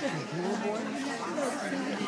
Man's coming up front,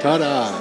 Ta-da!